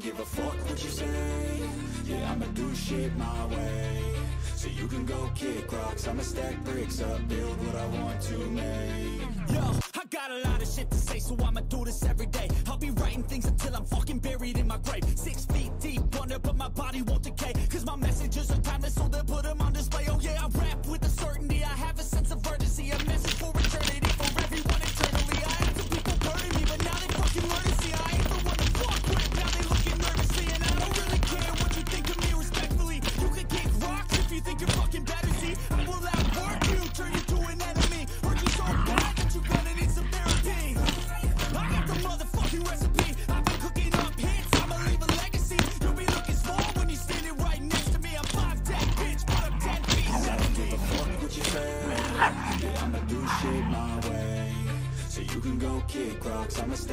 Don't give a fuck what you say. Yeah, I'ma do shit my way. So you can go kick rocks. I'ma stack bricks up, build what I want to make. Yo, I got a lot of shit to say, so I'ma do this every day. I'll be writing things until I'm fucking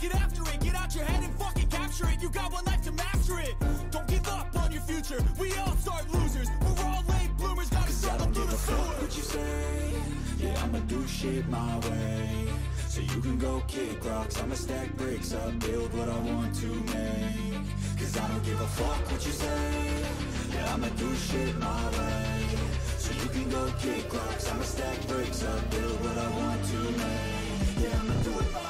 Get after it, get out your head and fucking capture it. You got one life to master it. Don't give up on your future. We all start losers. We're all late bloomers, gotta Cause I start don't through give the a fuck sewer. what you say Yeah, I'ma do shit my way So you can go kick rocks I'ma stack bricks up, build what I want to make Cause I don't give a fuck what you say Yeah, I'ma do shit my way So you can go kick rocks I'ma stack bricks up, build what I want to make Yeah, I'ma do it my way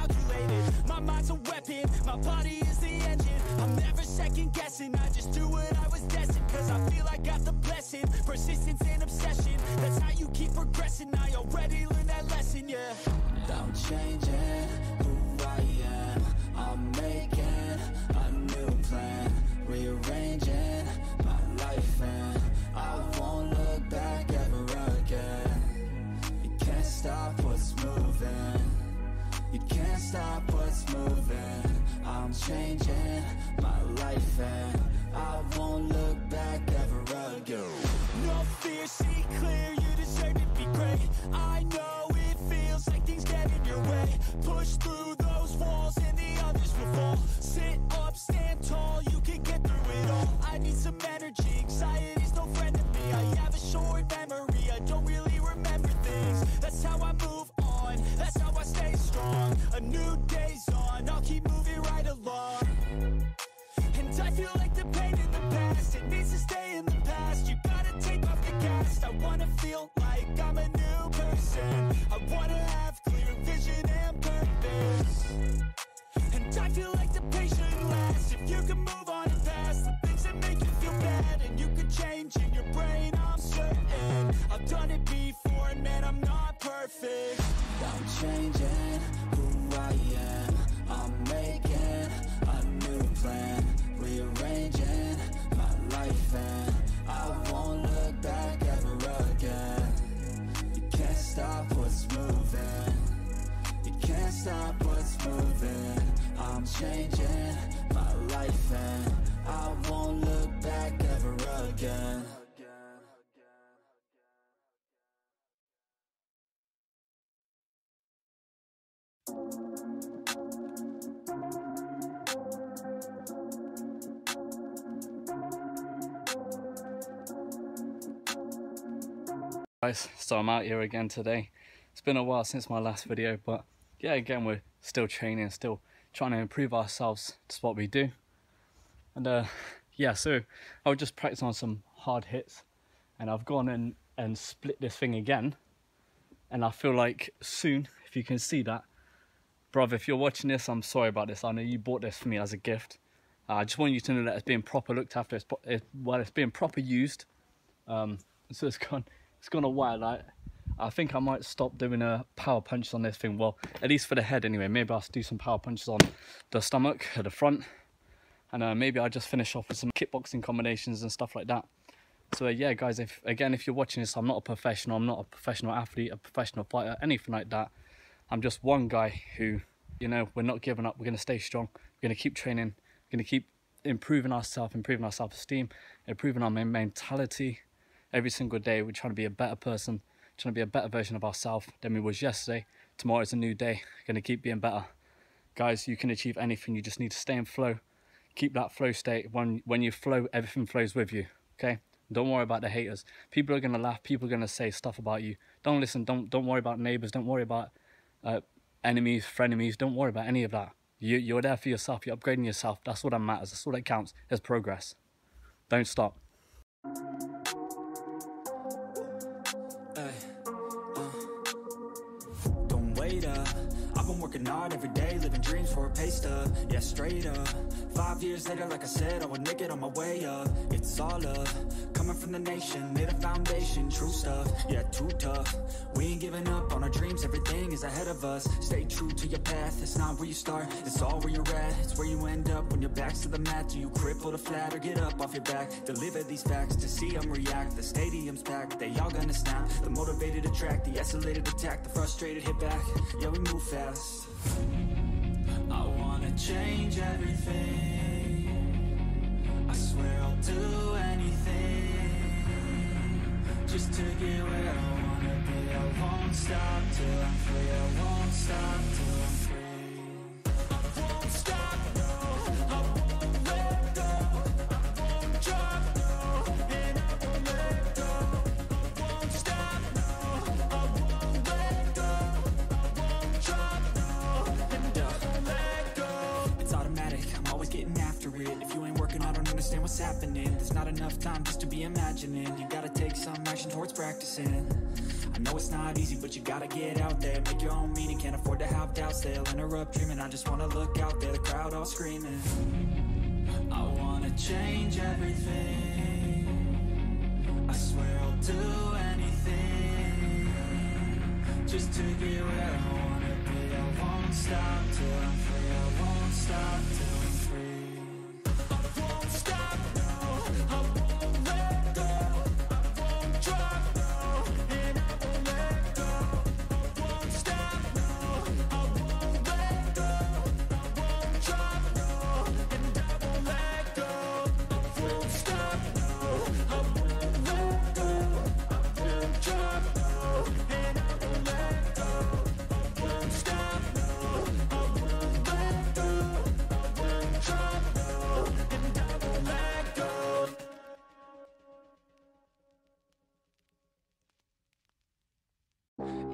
My mind's a weapon, my body is the engine. I'm never second guessing. I just do what I was destined. Cause I feel I got the blessing. Persistence and obsession. That's how you keep progressing. I already learned that lesson, yeah. I'm changing changing my life and I won't look back ever again. No fear, see clear, you deserve to be great. I know it feels like things get in your way. Push through guys so i'm out here again today. It's been a while since my last video but yeah again we're still training still trying to improve ourselves. To what we do. And uh yeah so i was just practicing on some hard hits and i've gone and and split this thing again. And i feel like soon if you can see that. Brother if you're watching this i'm sorry about this. I know you bought this for me as a gift. Uh, i just want you to know that it's being proper looked after. It's, it, well it's being proper used. Um so it's gone it's gone a while. Like, I think I might stop doing a power punches on this thing. Well, at least for the head anyway. Maybe I'll do some power punches on the stomach, at the front. And uh, maybe I'll just finish off with some kickboxing combinations and stuff like that. So uh, yeah, guys, if again, if you're watching this, I'm not a professional. I'm not a professional athlete, a professional fighter, anything like that. I'm just one guy who, you know, we're not giving up. We're going to stay strong. We're going to keep training. We're going to keep improving ourselves, improving our self-esteem, improving our mentality, every single day we're trying to be a better person trying to be a better version of ourselves than we was yesterday. Tomorrow is a new day going to keep being better. Guys you can achieve anything you just need to stay in flow. Keep that flow state. When when you flow everything flows with you okay? Don't worry about the haters. People are going to laugh people are going to say stuff about you. Don't listen don't don't worry about neighbors don't worry about uh, enemies frenemies don't worry about any of that. You, you're there for yourself you're upgrading yourself. That's all that matters that's all that counts is progress. Don't stop working hard every day, living dreams for a pay stub. Yeah, straight up. Five years later, like I said, I would make it on my way up. It's all up. Coming from the nation, made a foundation, true stuff. Yeah, too tough. We ain't giving up on our dreams, everything is ahead of us. Stay true to your path, it's not where you start, it's all where you're at. It's where you end up when your back's to the mat. Do you cripple the flat or get up off your back? Deliver these facts to see them react. The stadium's packed, they all gonna snap. The motivated attract, the isolated attack, the frustrated hit back. Yeah, we move fast. I wanna change everything. I swear I'll do anything Just to get where I wanna be. I won't stop till I'm free. I won't stop till happening. There's not enough time just to be imagining. You gotta take some action towards practicing. I know it's not easy, but you gotta get out there. Make your own meaning, can't afford to have doubts. They'll interrupt dreaming, I just wanna look out there The crowd all screaming. I wanna change everything. I swear I'll do anything Just to get where I wanna be. I won't stop till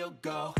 still go.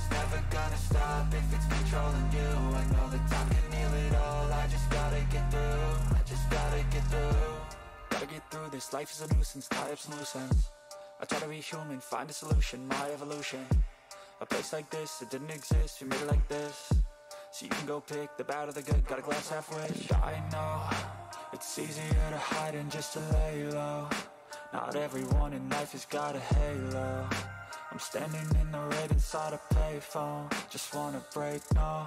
is never gonna stop if it's controlling you. I know that time can heal it all, I just gotta get through. I just gotta get through. Gotta get through this, life is a nuisance, tie up some loose ends I try to be human, find a solution, my evolution. A place like this, it didn't exist, we made it like this. So you can go pick the bad or the good, got a glass halfway. I know, it's easier to hide than just to lay low. Not everyone in life has got a halo I'm standing in the red inside a payphone. Just wanna break, no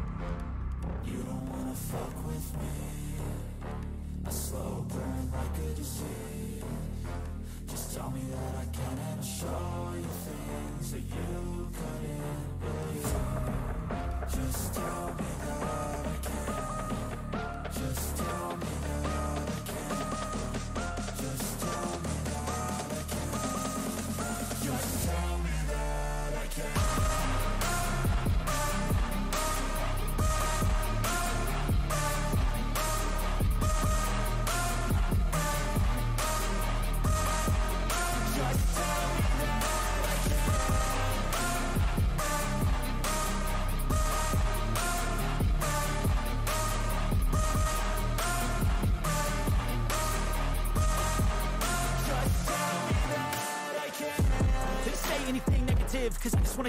Fuck with me. A slow burn like a disease. Just tell me that I can and I'll show you things that you couldn't believe. Just tell me that I can. Just tell me that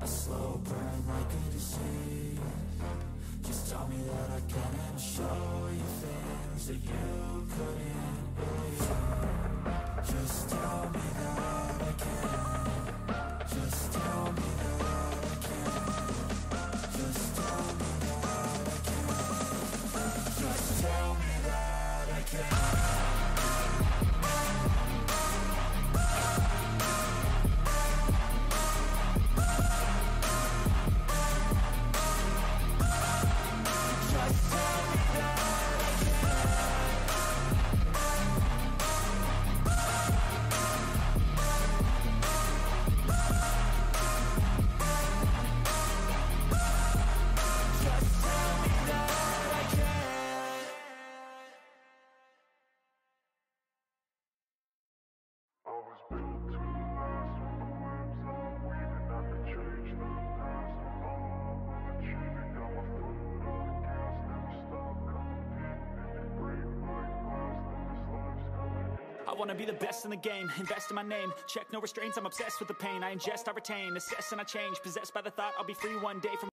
A slow burn like a disease. Just tell me that I can and show you things that you couldn't believe. Just tell me that I can wanna be the best in the game, invest in my name. Check no restraints, I'm obsessed with the pain. I ingest, I retain, assess, and I change. Possessed by the thought I'll be free one day from.